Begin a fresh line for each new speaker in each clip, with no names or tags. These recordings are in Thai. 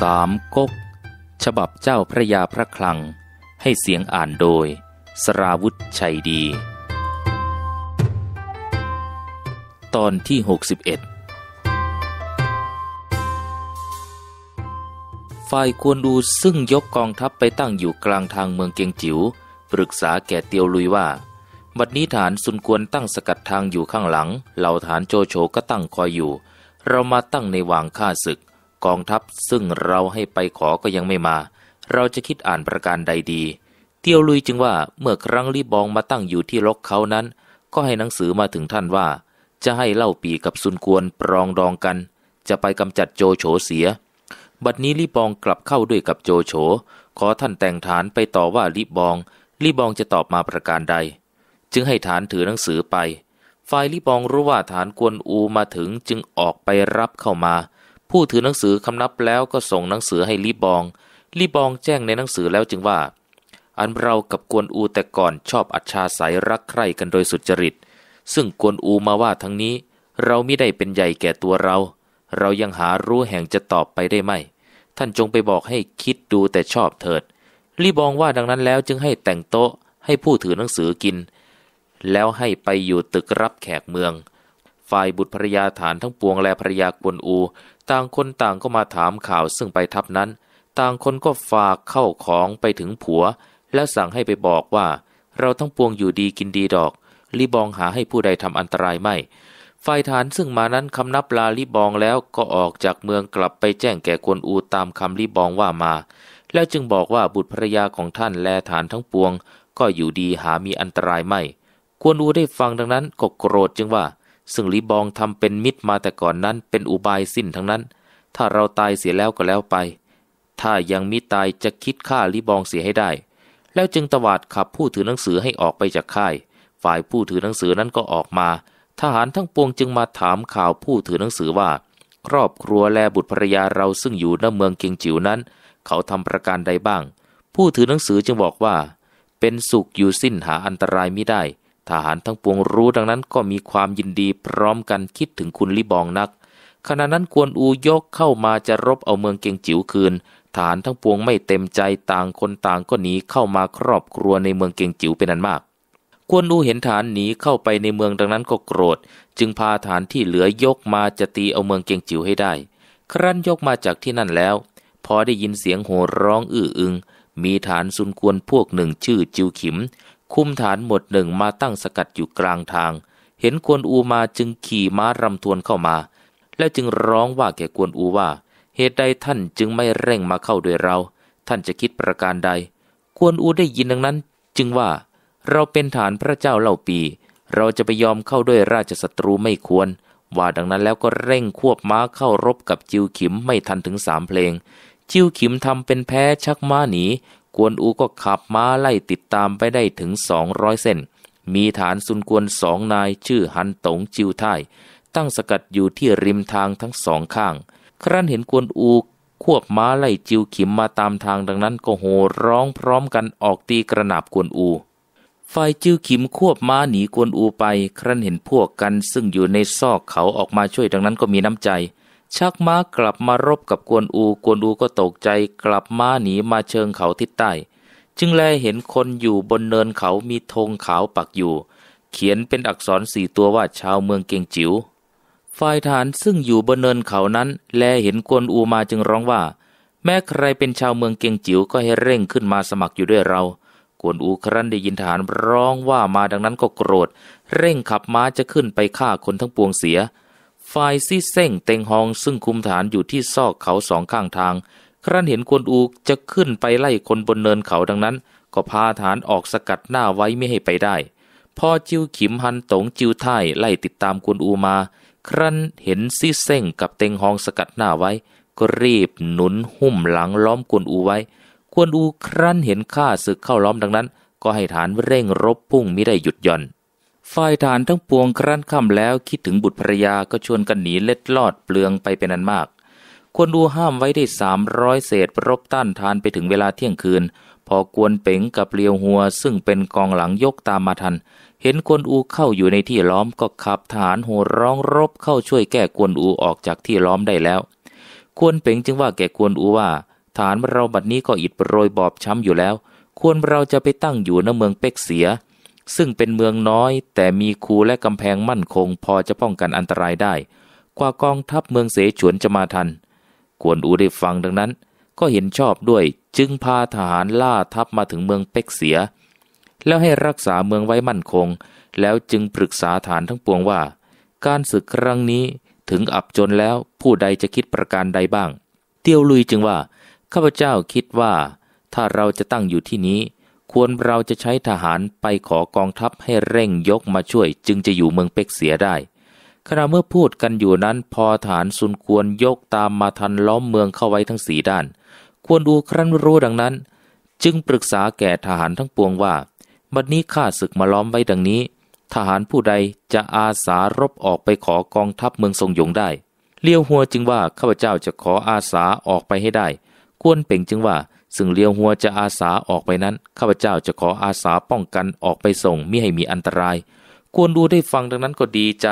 สามก๊ก ฉบับเจ้าพระยาพระคลัง ให้เสียงอ่านโดย สราวุธชัยดี ตอนที่ 61 ฝ่ายกวนดูซึ่งยกกองทัพไปตั้งอยู่กลางทางเมืองเกียงจิว๋วปรึกษาแก่เตียวลุยว่า บัดนี้ฐานสุนกวนตั้งสกัดทางอยู่ข้างหลัง เหล่าฐานโจโฉก็ตั้งคอยอยู่ เรามาตั้งในวางฆ่าศึก กองทัพซึ่งเราให้ไปขอก็ยังไม่มา เราจะคิดอ่านประการใดดี เตียวลุยจึงว่าเมื่อครั้งรีบองมาตั้งอยู่ที่ลกเขานั้น ก็ให้หนังสือมาถึงท่านว่า จะให้เล่าปีกับซุนกวนปรองดองกัน จะไปกำจัดโจโฉเสีย บัดนี้ลิบองกลับเข้าด้วยกับโจโฉ ขอท่านแต่งฐานไปต่อว่าลิบองลิบองจะตอบมาประการใด จึงให้ฐานถือหนังสือไปฝ่ายลิบองรู้ว่าฐานกวนอูมาถึงจึงออกไปรับเข้ามา ผู้ถือหนังสือคำนับแล้วก็ส่งหนังสือให้ลิบองลิบองแจ้งในหนังสือแล้วจึงว่า อันเรากับกวนอูแต่ก่อนชอบอัจฉาสายรักใคร่กันโดยสุจริต ซึ่งกวนอูมาว่าทั้งนี้ เราไม่ได้เป็นใหญ่แก่ตัวเรา เรายังหารู้แห่งจะตอบไปได้ไหม ท่านจงไปบอกให้คิดดูแต่ชอบเถิดรีบองว่าดังนั้นแล้วจึงให้แต่งโต๊ะให้ผู้ถือหนังสือกิน แล้วให้ไปอยู่ตึกรับแขกเมือง ฝ่ายบุตรภรยาฐานทั้งปวงและภรยากวนอู ต่างคนต่างก็มาถามข่าวซึ่งไปทับนั้น ต่างคนก็ฝากเข้าของไปถึงผัว แล้วสั่งให้ไปบอกว่า เราทั้งปวงอยู่ดีกินดีดอกรีบองหาให้ผู้ใดทำอันตรายไม่ ฝ่ายฐานซึ่งมานั้นคำนับลาลิบองแล้วก็ออกจากเมืองกลับไปแจ้งแก่กวนอูตามคำลิบองว่ามา แล้วจึงบอกว่าบุตรภรยาของท่านและฐานทั้งปวง ก็อยู่ดีหามีอันตรายไม่กวนอูได้ฟังดังนั้นก็โกรธจึงว่า ซึ่งลิบองทำเป็นมิตรมาแต่ก่อนนั้นเป็นอุบายสิ้นทั้งนั้น ถ้าเราตายเสียแล้วก็แล้วไป ถ้ายังมิตายจะคิดฆ่าลิบองเสียให้ได้ แล้วจึงตวาดขับผู้ถือหนังสือให้ออกไปจากค่าย ฝ่ายผู้ถือหนังสือนั้นก็ออกมา ทหารทั้งปวงจึงมาถามข่าวผู้ถือหนังสือว่า ครอบครัวและบุตรภรยาเราซึ่งอยู่ณเมืองเกียงจิ๋วนั้น เขาทำประการใดบ้าง ผู้ถือหนังสือจึงบอกว่า เป็นสุขอยู่สิ้นหาอันตรายไม่ได้ ทหารทั้งปวงรู้ดังนั้นก็มีความยินดีพร้อมกันคิดถึงคุณลิบองนัก ขณะนั้นกวนอูยกเข้ามาจะรบเอาเมืองเกียงจิ๋วคืนทหารทั้งปวงไม่เต็มใจต่างคนต่างก็หนีเข้ามาครอบครัวในเมืองเกียงจิ๋วเป็นอันมาก กวนอูเห็นฐานหนีเข้าไปในเมืองดังนั้นก็โกรธ จึงพาฐานที่เหลือยกมาจะตีเอาเมืองเกียงจิ๋วให้ได้ ครั้นยกมาจากที่นั่นแล้ว พอได้ยินเสียงโห่ร้องอื้ออึง มีฐานซุนกวนพวกหนึ่งชื่อจิวขิม คุมฐานหมดหนึ่งมาตั้งสกัดอยู่กลางทาง เห็นกวนอูมาจึงขี่ม้ารำทวนเข้ามา แล้วจึงร้องว่าแก่กวนอูว่า เหตุใดท่านจึงไม่เร่งมาเข้าด้วยเรา ท่านจะคิดประการใด กวนอูได้ยินดังนั้น จึงว่า เราเป็นฐานพระเจ้าเล่าปี เราจะไปยอมเข้าด้วยราชศัตรูไม่ควร ว่าดังนั้นแล้วก็เร่งควบม้าเข้ารบกับจิวขิมไม่ทันถึงสามเพลง จิวขิมทำเป็นแพ้ชักม้าหนี กวนอูก็ขับม้าไล่ติดตามไปได้ถึงสองร้อยเส้น มีฐานซุนกวนสองนายชื่อฮันตงจิวไทยตั้งสกัดอยู่ที่ริมทางทั้งสองข้าง ครั้นเห็นกวนอูควบม้าไล่จิวขิมมาตามทางดังนั้นก็โห่ร้องพร้อมกันออกตีกระหนาบกวนอูฝ่ายจิวขิมควบม้าหนีกวนอูไป ครั้นเห็นพวกกันซึ่งอยู่ในซอกเขาออกมาช่วยดังนั้นก็มีน้ำใจ ชักม้ากลับมารบกับกวนอู กวนอูก็ตกใจกลับม้าหนีมาเชิงเขาทิศใต้ จึงแลเห็นคนอยู่บนเนินเขามีธงขาวปักอยู่ เขียนเป็นอักษรสี่ตัวว่าชาวเมืองเกียงจิ๋วฝ่ายทหารซึ่งอยู่บนเนินเขานั้น แลเห็นกวนอูมาจึงร้องว่า แม้ใครเป็นชาวเมืองเกียงจิ๋วก็ให้เร่งขึ้นมาสมัครอยู่ด้วยเรา กวนอูครั้นได้ยินทหารร้องว่ามาดังนั้นก็โกรธ เร่งขับม้าจะขึ้นไปฆ่าคนทั้งปวงเสีย ฝ่ายซี่เส้งเต็งฮองซึ่งคุมฐานอยู่ที่ซอกเขาสองข้างทาง ครั้นเห็นกวนอูจะขึ้นไปไล่คนบนเนินเขาดังนั้น ก็พาฐานออกสกัดหน้าไว้ไม่ให้ไปได้ พอจิวขิมฮันตงจิวไท่ไล่ติดตามกวนอูมา ครั้นเห็นซี่เส้งกับเต็งฮองสกัดหน้าไว้ ก็รีบหนุนหุ้มหลังล้อมกวนอูไว้ กวนอูครั้นเห็นข้าศึกเข้าล้อมดังนั้น ก็ให้ฐานเร่งรบพุ่งไมิได้หยุดหย่อน ฝ่ายฐานทั้งปวงครั้นค่ำแล้วคิดถึงบุตรภรยาก็ชวนกันหนีเล็ดลอดเปลืองไปเป็นอันมาก ควรดูห้ามไว้ได้สามร้อยเศษรบต้านทานไปถึงเวลาเที่ยงคืน พอกวนเป๋งกับเลียวหัวซึ่งเป็นกองหลังยกตามมาทัน เห็นกวนอูเข้าอยู่ในที่ล้อมก็ขับทหารโหร้องรบเข้าช่วยแก้กวนอูออกจากที่ล้อมได้แล้ว กวนเป่งจึงว่าแก่กวนอูว่าฐานเราบัดนี้ก็อิดโรยบอบช้ำอยู่แล้ว ควรเราจะไปตั้งอยู่ณเมืองเป็กเสีย ซึ่งเป็นเมืองน้อยแต่มีคูและกำแพงมั่นคงพอจะป้องกันอันตรายได้ กว่ากองทัพเมืองเสฉวนจะมาทัน กวนอูได้ฟังดังนั้น ก็เห็นชอบด้วยจึงพาทหารล่าทัพมาถึงเมืองเป็กเสีย แล้วให้รักษาเมืองไว้มั่นคง แล้วจึงปรึกษาฐานทั้งปวงว่า การศึกครั้งนี้ถึงอับจนแล้วผู้ใดจะคิดประการใดบ้าง เตียวลุยจึงว่า ข้าพเจ้าคิดว่า ถ้าเราจะตั้งอยู่ที่นี้ ควรเราจะใช้ทหารไปขอกองทัพให้เร่งยกมาช่วย จึงจะอยู่เมืองเป็กเสียได้ ขณะเมื่อพูดกันอยู่นั้นพอฐานซุนควรยกตามมาทันล้อมเมืองเข้าไว้ทั้งสีด้าน ควรดูครั้นรู้ดังนั้น จึงปรึกษาแก่ทหารทั้งปวงว่า บัดนี้ข้าศึกมาล้อมไว้ดังนี้ ทหารผู้ใดจะอาสารบออกไปขอกองทัพเมืองทรงยงได้ เลี้ยวหัวจึงว่าข้าพเจ้าจะขออาสาออกไปให้ได้กวนเป่งจึงว่า ซึ่งเลี้ยวหัวจะอาสาออกไปนั้น ข้าพเจ้าจะขออาสาป้องกันออกไปส่งมิให้มีอันตรายกวนดูได้ฟังดังนั้นก็ดีใจ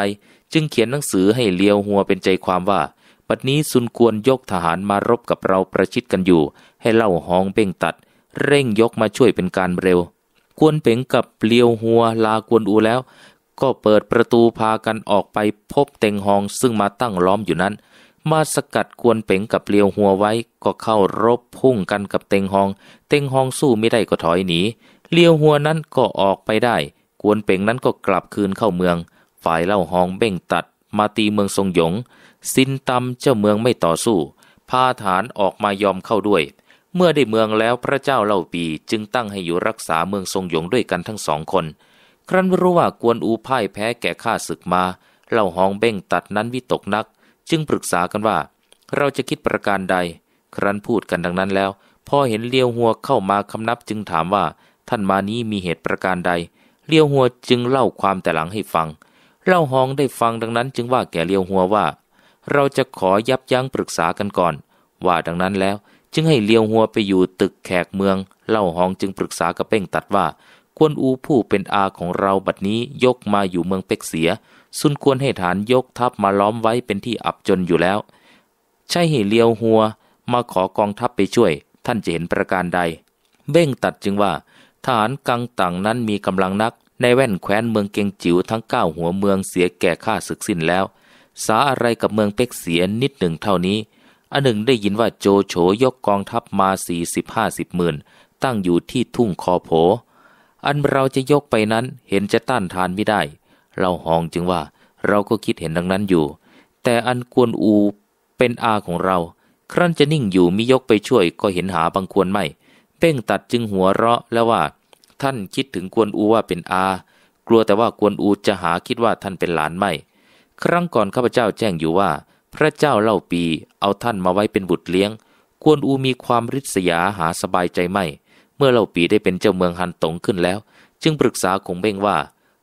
จึงเขียนหนังสือให้เลี้ยวหัวเป็นใจความว่าปัดนี้ซุนกวนยกทหารมารบกับเราประชิดกันอยู่ ให้เล่าหองเบ่งตัด เร่งยกมาช่วยเป็นการเร็ว กวนเป่งกับเลียวหัวลากวนอูแล้ว ก็เปิดประตูพากันออกไปพบเต็งหองซึ่งมาตั้งล้อมอยู่นั้น มาสกัดกวนเป๋งกับเลียวหัวไว้ก็เข้ารบพุ่งกันกับเต็งหอง เต็งหองสู้ไม่ได้ก็ถอยหนีเลียวหัวนั้นก็ออกไปได้ กวนเป๋งนั้นก็กลับคืนเข้าเมือง ฝ่ายเล่าหองเบ่งตัด มาตีเมืองทรงหยงสินตำเจ้าเมืองไม่ต่อสู้พาฐานออกมายอมเข้าด้วย เมื่อได้เมืองแล้วพระเจ้าเล่าปีจึงตั้งให้อยู่รักษาเมืองทรงหยงด้วยกันทั้งสองคน ครั้นรู้ว่ากวนอูพ่ายแพ้แก่ข้าศึกมาเล่าหองเบ่งตัดนั้นวิตกนัก จึงปรึกษากันว่า เราจะคิดประการใด ครั้นพูดกันดังนั้นแล้ว พอเห็นเลี้ยวหัวเข้ามาคำนับจึงถามว่า ท่านมานี้มีเหตุประการใด เลี้ยวหัวจึงเล่าความแต่หลังให้ฟัง เล่าหองได้ฟังดังนั้นจึงว่าแก่เลี้ยวหัวว่า เราจะขอยับยั้งปรึกษากันก่อน ว่าดังนั้นแล้วจึงให้เลี้ยวหัวไปอยู่ตึกแขกเมือง เล่าหองจึงปรึกษากับเป้งตัดว่ากวนอูผู้เป็นอาของเราบัดนี้ยกมาอยู่เมืองเป็กเสีย สุนควรให้ฐานยกทัพมาล้อมไว้เป็นที่อับจนอยู่แล้ว ใช่ให้เลียวหัวมาขอกองทัพไปช่วย ท่านจะเห็นประการใด เบ้งตัดจึงว่าฐานกังต่างนั้นมีกำลังนัก ในแว่นแคว้นเมืองเกงจิ๋วทั้งเก้าหัวเมืองเสียแก่ข้าศึกสิ้นแล้ว สาอะไรกับเมืองเป็กเสียนิดหนึ่งเท่านี้อันหนึ่งได้ยินว่าโจโฉยกกองทัพมาสี่สิบห้าสิบหมื่น ตั้งอยู่ที่ทุ่งคอโผ อันเราจะยกไปนั้นเห็นจะต้านทานไม่ได้ เล่าหองจึงว่าเราก็คิดเห็นดังนั้นอยู่ แต่อันกวนอูเป็นอาของเรา ครั้นจะนิ่งอยู่มิยกไปช่วยก็เห็นหาบางควรไม่เป้งตัดจึงหัวเราะแล้วว่า ท่านคิดถึงกวนอูว่าเป็นอา กลัวแต่ว่ากวนอูจะหาคิดว่าท่านเป็นหลานไม่ ครั้งก่อนข้าพเจ้าแจ้งอยู่ว่า พระเจ้าเล่าปีเอาท่านมาไว้เป็นบุตรเลี้ยง กวนอูมีความริษยาหาสบายใจไม่ เมื่อเล่าปีได้เป็นเจ้าเมืองฮันตงขึ้นแล้ว จึงปรึกษาคงเบ้งว่า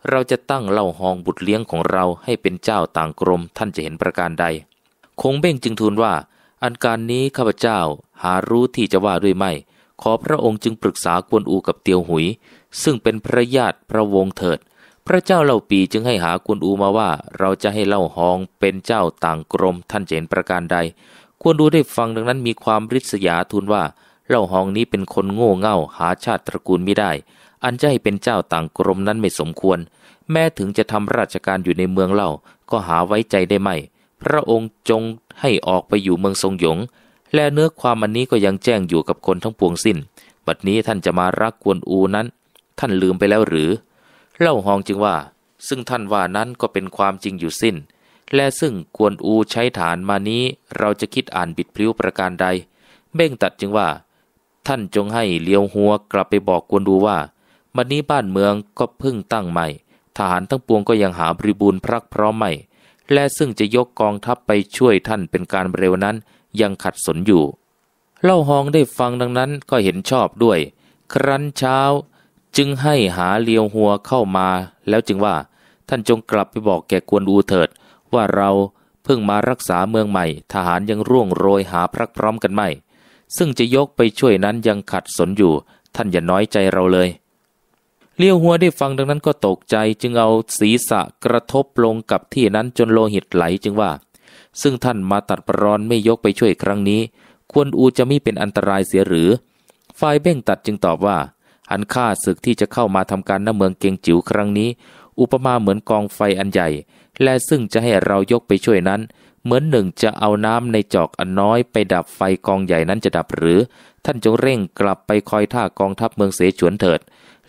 เราจะตั้งเล่าหองบุตรเลี้ยงของเราให้เป็นเจ้าต่างกรมท่านจะเห็นประการใด คงเบ้งจึงทูลว่า อันการนี้ข้าพเจ้าหารู้ที่จะว่าด้วยไม่ ขอพระองค์จึงปรึกษากวนอูกับเตียวหุย ซึ่งเป็นพระญาติพระวงศ์เถิด พระเจ้าเล่าปีจึงให้หากวนอูมาว่า เราจะให้เล่าหองเป็นเจ้าต่างกรมท่านจะเห็นประการใดควรดูได้ฟังดังนั้นมีความริษยาทูลว่าเล่าหองนี้เป็นคนโง่เง่าหาชาติตระกูลไม่ได้ อันจะให้เป็นเจ้าต่างกรมนั้นไม่สมควร แม้ถึงจะทำราชการอยู่ในเมืองเล่าก็หาไว้ใจได้ไม่ พระองค์จงให้ออกไปอยู่เมืองทรงหยง และเนื้อความอันนี้ก็ยังแจ้งอยู่กับคนทั้งปวงสิ้น บัดนี้ท่านจะมารักกวนอูนั้น ท่านลืมไปแล้วหรือ เล่าหองจึงว่า ซึ่งท่านว่านั้นก็เป็นความจริงอยู่สิ้น และซึ่งกวนอูใช้ฐานมานี้เราจะคิดอ่านบิดพลิ้วประการใด เบ้งตัดจึงว่า ท่านจงให้เลียวหัวกลับไปบอกกวนดูว่า บัดนี้บ้านเมืองก็เพิ่งตั้งใหม่ ทหารทั้งปวงก็ยังหาบริบูรณ์พรักพร้อมใหม่ และซึ่งจะยกกองทัพไปช่วยท่านเป็นการเร็วนั้นยังขัดสนอยู่ เล่าหองได้ฟังดังนั้นก็เห็นชอบด้วย ครั้นเช้าจึงให้หาเลียวหัวเข้ามา แล้วจึงว่าท่านจงกลับไปบอกแก่กวนอูเถิด ว่าเราเพิ่งมารักษาเมืองใหม่ ทหารยังร่วงโรยหาพรักพร้อมกันไม่ ซึ่งจะยกไปช่วยนั้นยังขัดสนอยู่ ท่านอย่าน้อยใจเราเลย เลี้ยวหัวได้ฟังดังนั้นก็ตกใจจึงเอาศีรษะกระทบลงกับที่นั้นจนโลหิตไหลจึงว่า ซึ่งท่านมาตัดปรอนไม่ยกไปช่วยครั้งนี้ ควรอูจะไม่เป็นอันตรายเสียหรือฝ่ายเบ้งตัดจึงตอบว่า อันฆ่าศึกที่จะเข้ามาทำการณเมืองเกงจิ๋วครั้งนี้ อุปมาเหมือนกองไฟอันใหญ่ และซึ่งจะให้เรายกไปช่วยนั้น เหมือนหนึ่งจะเอาน้ำในจอกอันน้อยไปดับไฟกองใหญ่นั้นจะดับหรือ ท่านจงเร่งกลับไปคอยท่ากองทัพเมืองเสฉวนเถิด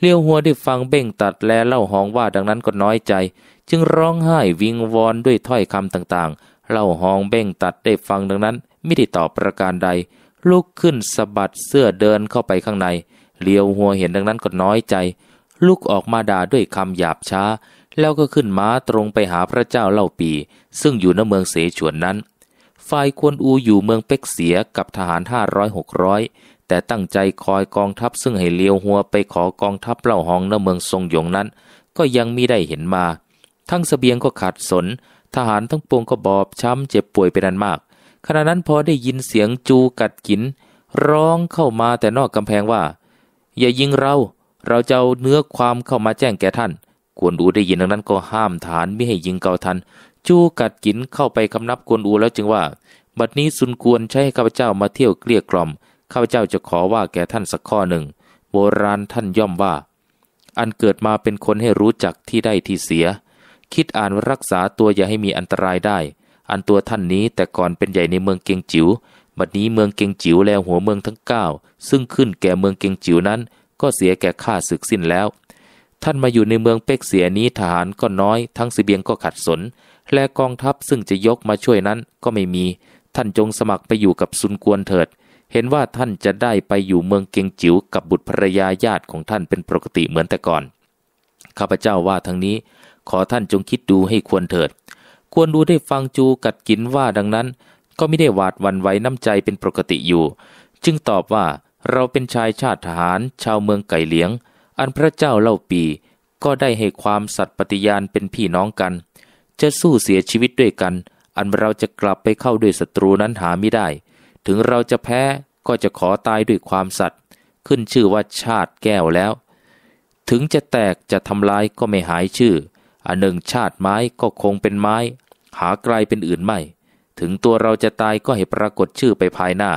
เลี้ยวหัวได้ฟังเบ้งตัดแลเล่าหองว่าดังนั้นก็น้อยใจ จึงร้องไห้วิงวอนด้วยถ้อยคำต่างๆ เล่าหองเบ้งตัดได้ฟังดังนั้นไม่ได้ตอบประการใด ลุกขึ้นสะบัดเสื้อเดินเข้าไปข้างในเลี้ยวหัวเห็นดังนั้นก็น้อยใจ ลุกออกมาด่าด้วยคำหยาบช้า แล้วก็ขึ้นม้าตรงไปหาพระเจ้าเล่าปี ซึ่งอยู่ในเมืองเสฉวนนั้น ฝ่ายควนอูอยู่เมืองเป็กเสียกับทหารห้าร้อยหกร้อยแต่ตั้งใจคอยกองทัพซึ่งให้เลี้ยวหัวไปขอกองทัพเล่าหองในเมืองทรงหยงนั้น ก็ยังมิได้เห็นมา ทั้งสเสบียงก็ขาดสน ทหารทั้งปวงก็บอบช้ำเจ็บป่วยเป็นอันมาก ขณะนั้นพอได้ยินเสียงจูกัดกิน ร้องเข้ามาแต่นอกกำแพงว่า อย่ายิงเรา เราจะเอาเนื้อความเข้ามาแจ้งแก่ท่าน กวนอูได้ยินดังนั้นก็ห้ามฐานไม่ให้ยิงเกาทัน จูกัดกินเข้าไปคำนับกวนอูแล้วจึงว่า บัดนี้สุนกวนใช้ข้าพเจ้ามาเที่ยวเกลี้ยกล่อมข้าพเจ้าจะขอว่าแก่ท่านสักข้อหนึ่ง โบราณท่านย่อมว่า อันเกิดมาเป็นคนให้รู้จักที่ได้ที่เสีย คิดอ่านรักษาตัวอย่าให้มีอันตรายได้ อันตัวท่านนี้แต่ก่อนเป็นใหญ่ในเมืองเกียงจิว๋วบัดนี้เมืองเกียงจิ๋วแล้วหัวเมืองทั้งเก้าซึ่งขึ้นแก่เมืองเกียงจิ๋วนั้น ก็เสียแก่ข้าศึกสิ้นแล้ว ท่านมาอยู่ในเมืองเป็กเสียนี้ทหารก็น้อยทั้งสเสบียงก็ขัดสน และกองทัพซึ่งจะยกมาช่วยนั้นก็ไม่มี ท่านจงสมัครไปอยู่กับซุนกวนเถิด เห็นว่าท่านจะได้ไปอยู่เมืองเกียงจิ๋วกับบุตรภรรยาญาติของท่านเป็นปกติเหมือนแต่ก่อน ข้าพเจ้าว่าทั้งนี้ ขอท่านจงคิดดูให้ควรเถิด ควรดูได้ฟังจูกัดกินว่าดังนั้น ก็ไม่ได้หวาดวันไหวน้ำใจเป็นปกติอยู่ จึงตอบว่าเราเป็นชายชาติทหาร ชาวเมืองไก่เลี้ยง อันพระเจ้าเล่าปีก็ได้ให้ความสัตย์ปฏิญาณเป็นพี่น้องกัน จะสู้เสียชีวิตด้วยกัน อันเราจะกลับไปเข้าด้วยศัตรูนั้นหาไม่ได้ ถึงเราจะแพ้ก็จะขอตายด้วยความสัตย์ขึ้นชื่อว่าชาติแก้วแล้ว ถึงจะแตกจะทำลายก็ไม่หายชื่อ อันหนึ่งชาติไม้ก็คงเป็นไม้ หาไกลเป็นอื่นไม่ ถึงตัวเราจะตายก็ให้ปรากฏชื่อไปภายหน้า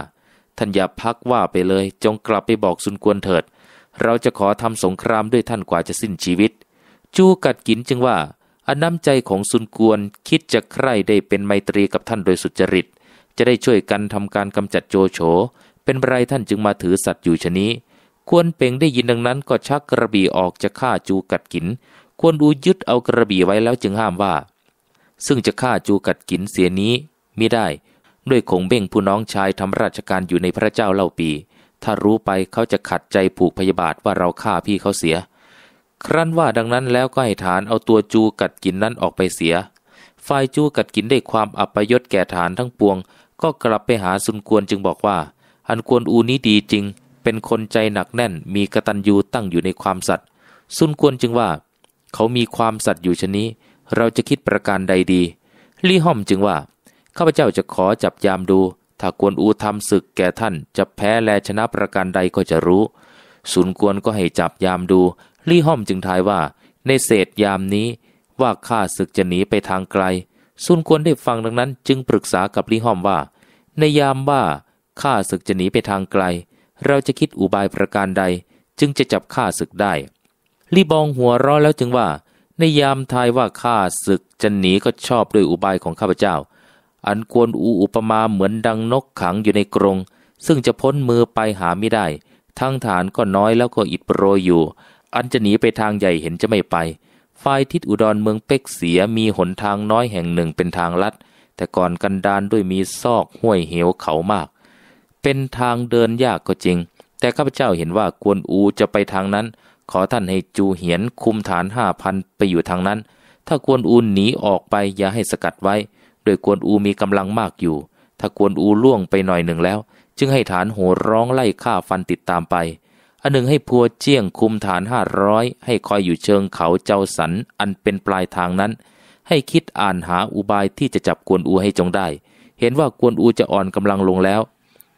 ท่านอย่าพักว่าไปเลย จงกลับไปบอกสุนกวนเถิด เราจะขอทำสงครามด้วยท่านกว่าจะสิ้นชีวิต จูกัดกินจึงว่า อันน้ำใจของสุนกวนคิดจะใคร่ได้เป็นไมตรีกับท่านโดยสุจริต จะได้ช่วยกันทำการกำจัดโจโฉ เป็นไรท่านจึงมาถือสัตว์อยู่ชนี้ ควรเป่งได้ยินดังนั้นก็ชักกระบี่ออกจะฆ่าจูกัดกิน ควรดูยึดเอากระบี่ไว้แล้วจึงห้ามว่า ซึ่งจะฆ่าจูกัดกินเสียนี้มิได้ ด้วยคงเบ่งผู้น้องชายทำราชการอยู่ในพระเจ้าเล่าปี ถ้ารู้ไปเขาจะขัดใจผูกพยาบาทว่าเราฆ่าพี่เขาเสีย ครั้นว่าดังนั้นแล้วก็ให้ฐานเอาตัวจูกัดกินนั้นออกไปเสีย ฝ่ายจูกัดกินได้ความอัปยศแก่ฐานทั้งปวง ก็กลับไปหาซุนกวนจึงบอกว่า อันกวนอูนี้ดีจริง เป็นคนใจหนักแน่น มีกตัญญูตั้งอยู่ในความสัตย์ซุนกวนจึงว่า เขามีความสัตย์อยู่ชนี้ เราจะคิดประการใดดี ลี่ห้อมจึงว่า ข้าพเจ้าจะขอจับยามดู ถ้ากวนอูทำศึกแก่ท่าน จะแพ้แลชนะประการใดก็จะรู้ ซุนกวนก็ให้จับยามดู ลี่ห้อมจึงทายว่า ในเศษยามนี้ว่าข้าศึกจะหนีไปทางไกล ซุนควรได้ฟังดังนั้น จึงปรึกษากับลี่ฮอมว่า ในยามว่าข้าศึกจะหนีไปทางไกล เราจะคิดอุบายประการใด จึงจะจับข้าศึกได้ลี่บองหัวร้อแล้วจึงว่า ในยามทายว่าข้าศึกจะหนีก็ชอบด้วยอุบายของข้าพเจ้า อันกวนอูอุปมาเหมือนดังนกขังอยู่ในกรงซึ่งจะพ้นมือไปหาไม่ได้ ทั้งฐานก็น้อยแล้วก็อิดโปรยอยู่ อันจะหนีไปทางใหญ่เห็นจะไม่ไป ฝ่ายทิศอุดรเมืองเป็กเสียมีหนทางน้อยแห่งหนึ่งเป็นทางลัด แต่ก่อนกันดานด้วยมีซอกห้วยเหวเขามาก เป็นทางเดินยากก็จริง แต่ข้าพเจ้าเห็นว่ากวนอูจะไปทางนั้น ขอท่านให้จูเหียนคุมฐานห้าพันไปอยู่ทางนั้น ถ้ากวนอูหนีออกไปอย่าให้สกัดไว้ โดยกวนอูมีกำลังมากอยู่ ถ้ากวนอูล่วงไปหน่อยหนึ่งแล้ว จึงให้ฐานโหร้องไล่ฆ่าฟันติดตามไป อันหนึ่งให้พัวเจียงคุมฐานห้าร้อยให้คอยอยู่เชิงเขาเจ้าสันอันเป็นปลายทางนั้น ให้คิดอ่านหาอุบายที่จะจับกวนอูให้จงได้ เห็นว่ากวนอูจะอ่อนกำลังลงแล้ว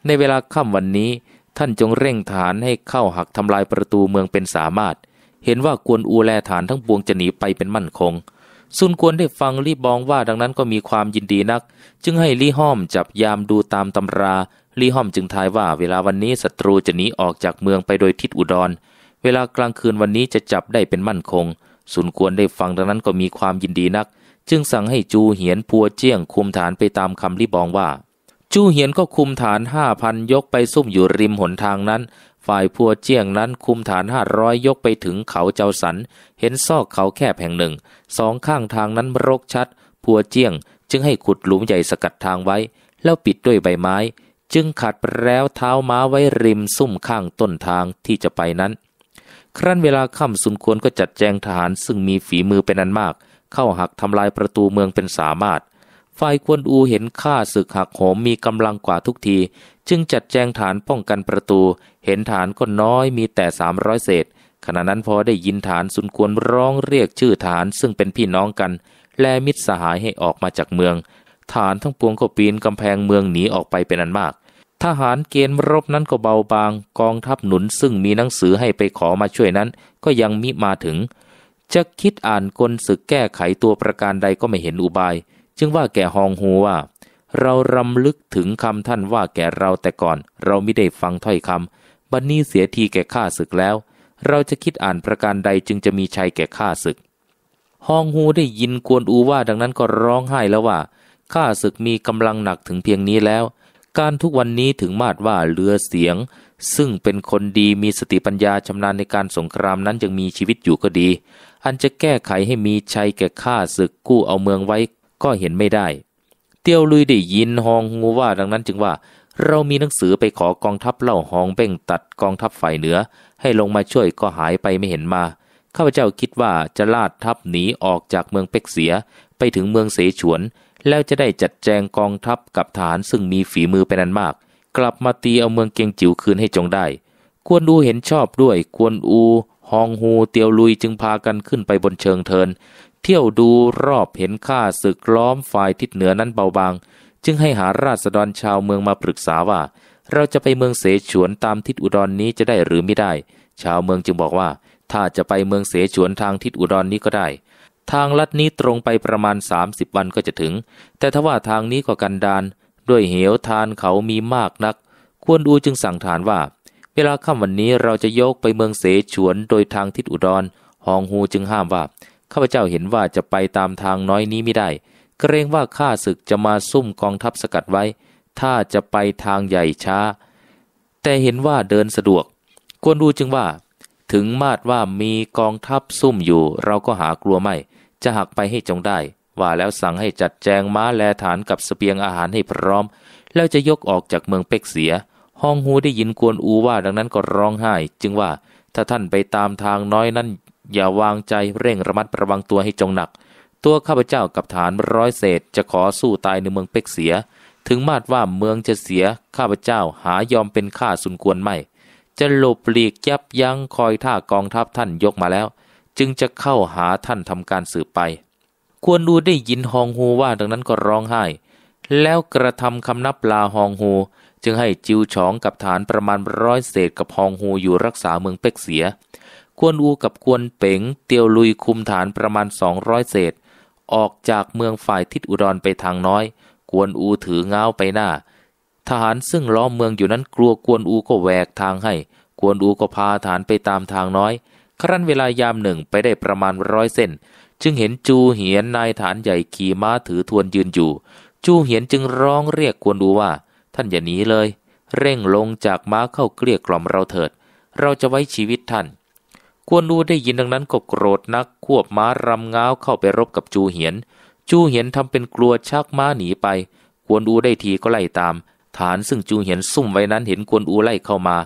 ในเวลาค่ำวันนี้ท่านจงเร่งฐานให้เข้าหักทำลายประตูเมืองเป็นสามารถ เห็นว่ากวนอูแลฐานทั้งปวงจะหนีไปเป็นมั่นคงซุนกวนได้ฟังลี่บองว่าดังนั้นก็มีความยินดีนัก จึงให้ลี่ห้อมจับยามดูตามตำรา ลี่ห้อมจึงทายว่าเวลาวันนี้ศัตรูจะหนีออกจากเมืองไปโดยทิศอุดร เวลากลางคืนวันนี้จะจับได้เป็นมั่นคงซุนกวนได้ฟังดังนั้นก็มีความยินดีนัก จึงสั่งให้จูเหียนพัวเจี้ยงคุมฐานไปตามคำลี่บองว่า จูเหียนก็คุมฐานห้าพันยกไปซุ่มอยู่ริมหนทางนั้น ฝ่ายพัวเจียงนั้นคุมฐานห้าร้อยยกไปถึงเขาเจ้าสัน เห็นซอกเขาแคบแห่งหนึ่ง สองข้างทางนั้นรกชัด พัวเจียง จึงให้ขุดหลุมใหญ่สกัดทางไว้ แล้วปิดด้วยใบไม้ จึงขัดแล้วเท้าม้าไว้ริมซุ่มข้างต้นทางที่จะไปนั้น ครั้นเวลาค่ำสุนควรก็จัดแจงทหารซึ่งมีฝีมือเป็นอันมาก เข้าหักทำลายประตูเมืองเป็นสามารถ ฝ่ายควนอูเห็นข้าศึกหักโหมมีกำลังกว่าทุกที จึงจัดแจงฐานป้องกันประตู เห็นฐานก็น้อยมีแต่สามร้อยเศษ ขณะนั้นพอได้ยินฐานสุนควรร้องเรียกชื่อฐานซึ่งเป็นพี่น้องกัน และมิตรสหายให้ออกมาจากเมือง ฐานทั้งปวงก็ปีนกำแพงเมืองหนีออกไปเป็นอันมาก ทหารเกณฑ์รบนั้นก็เบาบางกองทัพหนุนซึ่งมีหนังสือให้ไปขอมาช่วยนั้น ก็ยังมิมาถึง จะคิดอ่านกลศึกแก้ไขตัวประการใดก็ไม่เห็นอุบาย จึงว่าแก่ฮองฮูว่า เรารำลึกถึงคำท่านว่าแก่เราแต่ก่อน เราไม่ได้ฟังถ้อยคำบัดนนี้เสียทีแก่ข้าศึกแล้ว เราจะคิดอ่านประการใดจึงจะมีชัยแก่ข้าศึกฮองฮูได้ยินกวนอูว่าดังนั้นก็ร้องไห้แล้วว่าข้าศึกมีกำลังหนักถึงเพียงนี้แล้ว การทุกวันนี้ถึงมาดว่าเรือเสียง ซึ่งเป็นคนดีมีสติปัญญาชำนาญในการสงครามนั้นยังมีชีวิตอยู่ก็ดี อันจะแก้ไขให้มีชัยแก่ข้าศึกกู้เอาเมืองไว้ก็เห็นไม่ได้ เตียวลุยได้ยินฮองงูว่าดังนั้นจึงว่า เรามีหนังสือไปขอกองทัพเล่าหองเบ่งตัดกองทัพฝ่ายเหนือ ให้ลงมาช่วยก็หายไปไม่เห็นมาข้าพเจ้าคิดว่าจะลาดทัพหนีออกจากเมืองเป็กเสียไปถึงเมืองเสฉวน แล้วจะได้จัดแจงกองทัพกับฐานซึ่งมีฝีมือเป็นอันมาก กลับมาตีเอาเมืองเกียงจิ๋วคืนให้จงได้ กวนอูเห็นชอบด้วย กวนอูฮองฮูเตียวลุยจึงพากันขึ้นไปบนเชิงเทิน เที่ยวดูรอบเห็นข้าศึกล้อมฝ่ายทิศเหนือนั้นเบาบาง จึงให้หาราษฎรชาวเมืองมาปรึกษาว่า เราจะไปเมืองเสฉวนตามทิศอุดรนนี้จะได้หรือไม่ได้ ชาวเมืองจึงบอกว่า ถ้าจะไปเมืองเสฉวนทางทิศอุดรนนี้ก็ได้ ทางลัดนี้ตรงไปประมาณ 30 วันก็จะถึง แต่ถ้าว่าทางนี้ก็กันดานด้วยเหวทานเขามีมากนัก ควรดูจึงสั่งฐานว่า เวลาค่ำวันนี้เราจะยกไปเมืองเสฉวนโดยทางทิศอุดรฮองฮูจึงห้ามว่า ข้าพเจ้าเห็นว่าจะไปตามทางน้อยนี้ไม่ได้ เกรงว่าข้าศึกจะมาซุ่มกองทัพสกัดไว้ ถ้าจะไปทางใหญ่ช้า แต่เห็นว่าเดินสะดวก ควรดูจึงว่า ถึงมาดว่ามีกองทัพซุ่มอยู่ เราก็หากลัวไม่ จะหักไปให้จงได้ ว่าแล้วสั่งให้จัดแจงม้าแลฐานกับสเสบียงอาหารให้พร้อม แล้วจะยกออกจากเมืองเป็กเสียห้องหูได้ยินกวนอูว่าดังนั้นก็ร้องไห้ จึงว่าถ้าท่านไปตามทางน้อยนั้น อย่าวางใจเร่งระมัดระวังตัวให้จงหนัก ตัวข้าพเจ้ากับฐานร้อยเศษจะขอสู้ตายในเมืองเป็กเสีย ถึงมาดว่าเมืองจะเสียข้าพเจ้าหายอมเป็นข้าสุนควรไม่ จะหลบหลีกยับยั้งคอยท่ากองทัพท่านยกมาแล้ว จึงจะเข้าหาท่านทำการสืบไป ควรดูได้ยินฮองฮูว่าดังนั้นก็ร้องไห้ แล้วกระทำคำนับลาฮองฮูจึงให้จิวฉองกับฐานประมาณร้อยเศษกับฮองฮูอยู่รักษาเมืองเป็กเสีย กวนอูกับกวนเป๋งเตียวลุยคุมฐานประมาณสองร้อยเศษ ออกจากเมืองฝ่ายทิศอุดรไปทางน้อย กวนอูถือเงาไปหน้า ทหารซึ่งล้อมเมืองอยู่นั้นกลัวกวนอูก็แหวกทางให้ กวนอูก็พาฐานไปตามทางน้อย ครั้นเวลายามหนึ่งไปได้ประมาณร้อยเส้น จึงเห็นจูเหียนนายฐานใหญ่ขี่ม้าถือทวนยืนอยู่ จูเหียนจึงร้องเรียกกวนอูว่า ท่านอย่าหนีเลย เร่งลงจากม้าเข้าเกลี้ยกล่อมเราเถิด เราจะไว้ชีวิตท่านกวนอูได้ยินดังนั้นก็โกรธนัก ควบม้ารำง้าวเข้าไปรบกับจูเหียน จูเหียนทำเป็นกลัวชักม้าหนีไป กวนอูได้ทีก็ไล่ตาม ฐานซึ่งจูเหียนซุ่มไว้นั้นเห็นกวนอูไล่เข้ามา